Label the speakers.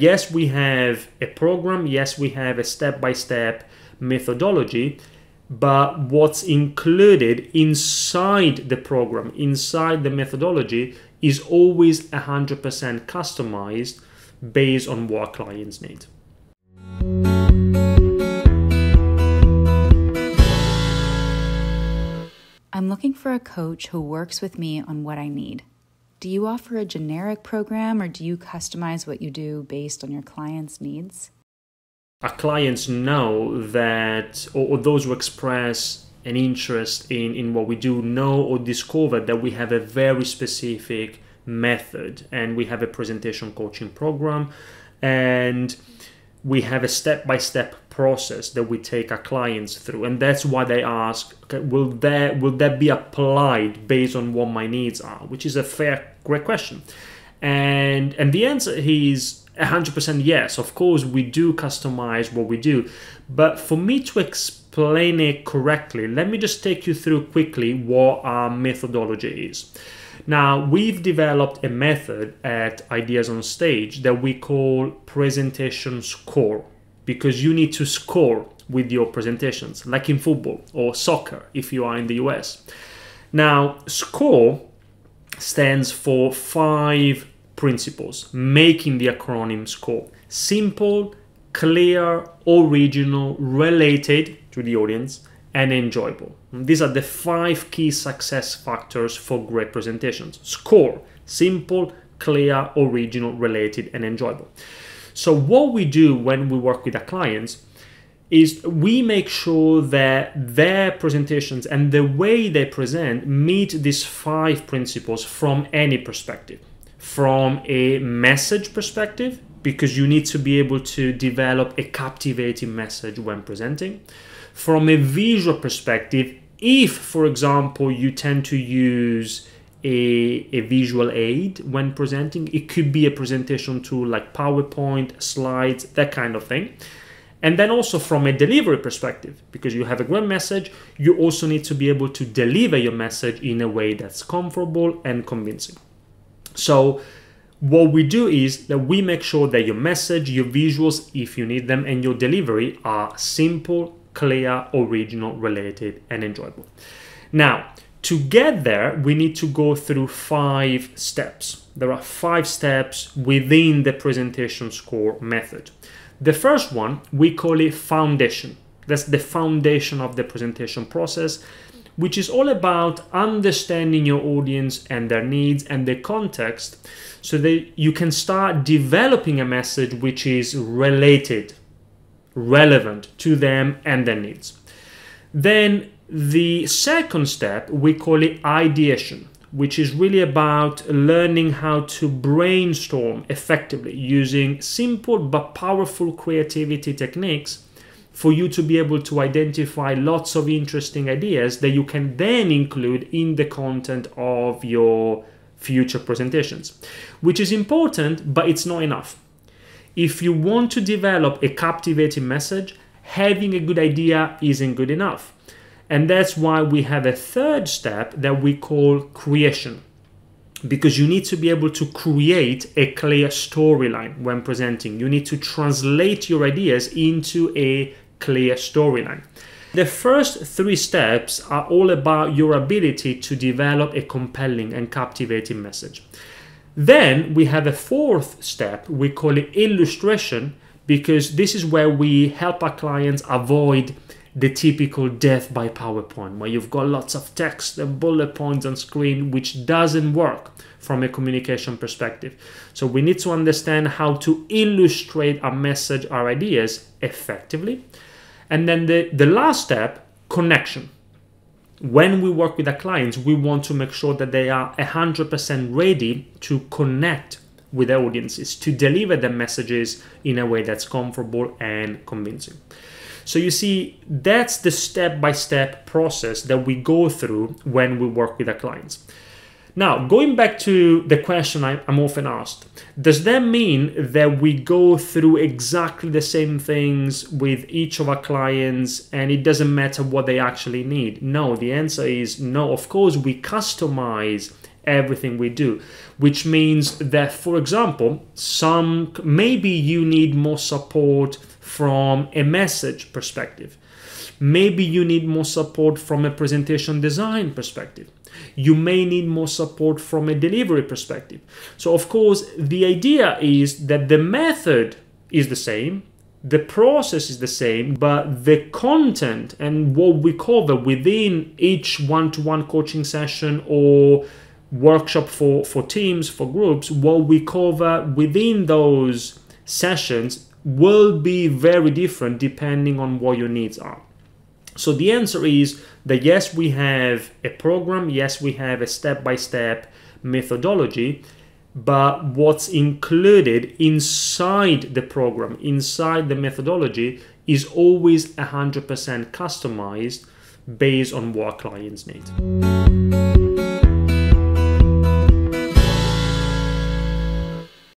Speaker 1: Yes, we have a program, yes, we have a step by step methodology, but what's included inside the program, inside the methodology, is always 100% customized based on what clients need.
Speaker 2: I'm looking for a coach who works with me on what I need. Do you offer a generic program or do you customize what you do based on your client's needs?
Speaker 1: Our clients know that, or, those who express an interest in, in what we do, know or discover that we have a very specific method and we have a presentation coaching program and we have a step by step process that we take our clients through and that's why they ask okay, will that will that be applied based on what my needs are? Which is a fair great question. And and the answer is 100% yes. Of course we do customize what we do. But for me to explain it correctly let me just take you through quickly what our methodology is now, we've developed a method at Ideas on Stage that we call presentation score because you need to score with your presentations, like in football or soccer if you are in the US. Now, SCORE stands for five principles, making the acronym SCORE simple, clear, original, related to the audience, and enjoyable. These are the five key success factors for great presentations. Score, simple, clear, original, related, and enjoyable. So, what we do when we work with our clients is we make sure that their presentations and the way they present meet these five principles from any perspective. From a message perspective, because you need to be able to develop a captivating message when presenting from a visual perspective, if, for example, you tend to use a, a visual aid when presenting, it could be a presentation tool like PowerPoint, slides, that kind of thing. And then also from a delivery perspective, because you have a great message, you also need to be able to deliver your message in a way that's comfortable and convincing. So, what we do is that we make sure that your message, your visuals, if you need them, and your delivery are simple, clear, original, related, and enjoyable. Now, to get there, we need to go through five steps. There are five steps within the presentation score method. The first one, we call it foundation. That's the foundation of the presentation process, which is all about understanding your audience and their needs and the context so that you can start developing a message which is related relevant to them and their needs. Then the second step, we call it ideation, which is really about learning how to brainstorm effectively using simple but powerful creativity techniques for you to be able to identify lots of interesting ideas that you can then include in the content of your future presentations, which is important, but it's not enough. If you want to develop a captivating message, having a good idea isn't good enough. And that's why we have a third step that we call creation. Because you need to be able to create a clear storyline when presenting. You need to translate your ideas into a clear storyline. The first three steps are all about your ability to develop a compelling and captivating message. Then we have a fourth step, we call it illustration, because this is where we help our clients avoid the typical death by PowerPoint, where you've got lots of text and bullet points on screen, which doesn't work from a communication perspective. So we need to understand how to illustrate our message, our ideas effectively. And then the, the last step, connection when we work with our clients, we want to make sure that they are 100% ready to connect with their audiences, to deliver their messages in a way that's comfortable and convincing. So, you see, that's the step by step process that we go through when we work with our clients. Now, going back to the question I, am often asked, does that mean that we go through exactly the same things with each of our clients and it doesn't matter what they actually need? No, the answer is no. Of course, we customize everything we do which means that for example some maybe you need more support from a message perspective maybe you need more support from a presentation design perspective you may need more support from a delivery perspective so of course the idea is that the method is the same the process is the same, but the content and what we cover within each one to one coaching session or workshop for, for teams, for groups, what we cover within those sessions will be very different depending on what your needs are. So the answer is that yes, we have a program, yes, we have a step by step methodology, but what's included inside the program, inside the methodology, is always 100% customized based on what clients need.